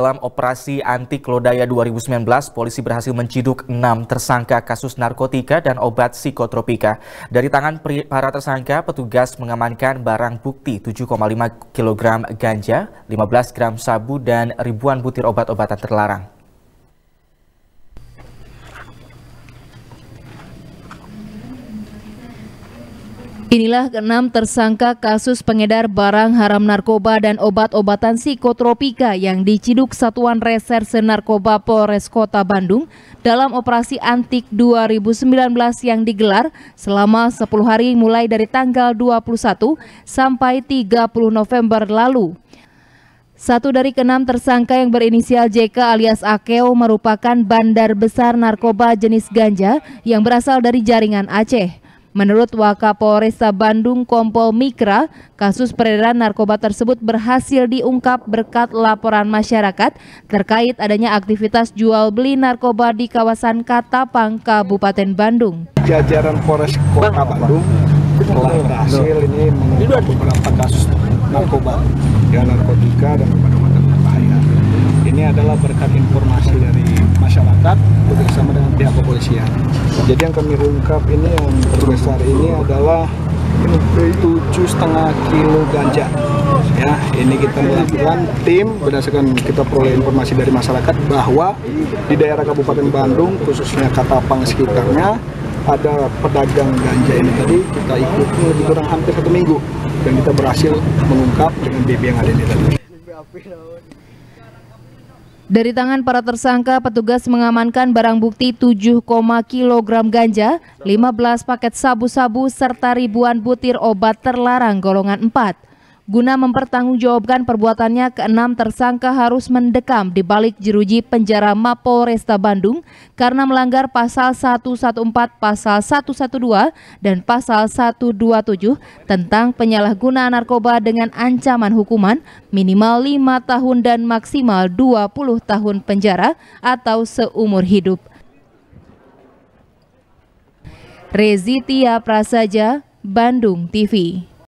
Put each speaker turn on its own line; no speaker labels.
Dalam operasi anti klodaya 2019, polisi berhasil menciduk enam tersangka kasus narkotika dan obat psikotropika. Dari tangan para tersangka, petugas mengamankan barang bukti 7,5 kg ganja, 15 gram sabu, dan ribuan butir obat-obatan terlarang.
Inilah keenam tersangka kasus pengedar barang haram narkoba dan obat-obatan psikotropika yang diciduk Satuan Reserse Narkoba Polres Kota Bandung dalam operasi Antik 2019 yang digelar selama 10 hari mulai dari tanggal 21 sampai 30 November lalu. Satu dari keenam tersangka yang berinisial JK alias Akeo merupakan bandar besar narkoba jenis ganja yang berasal dari jaringan Aceh. Menurut Wakapolresta Bandung Kompol Mikra, kasus peredaran narkoba tersebut berhasil diungkap berkat laporan masyarakat terkait adanya aktivitas jual beli narkoba di kawasan Katapang, Kabupaten Bandung.
Jajaran Polres Kota Bandung telah berhasil ini mengungkap beberapa kasus narkoba, ya narkotika dan obat-obatan berbahaya. Ini adalah berkat informasi dari masyarakat bersama dengan pihak kepolisian. Jadi yang kami ungkap ini yang terbesar ini adalah tujuh setengah kilo ganja. Ya, ini kita melakukan tim berdasarkan kita peroleh informasi dari masyarakat bahwa di daerah Kabupaten Bandung khususnya Katapang sekitarnya ada pedagang ganja ini tadi kita ikuti lebih kurang hampir satu minggu dan kita berhasil mengungkap dengan BB yang ada di tadi.
Dari tangan para tersangka, petugas mengamankan barang bukti 7, kg ganja, 15 paket sabu-sabu, serta ribuan butir obat terlarang golongan 4. Guna mempertanggungjawabkan perbuatannya, keenam tersangka harus mendekam di balik jeruji penjara Mapolresta Bandung karena melanggar pasal 114, pasal 112, dan pasal 127 tentang penyalahgunaan narkoba dengan ancaman hukuman minimal 5 tahun dan maksimal 20 tahun penjara atau seumur hidup. Rezitia Prasaja, Bandung TV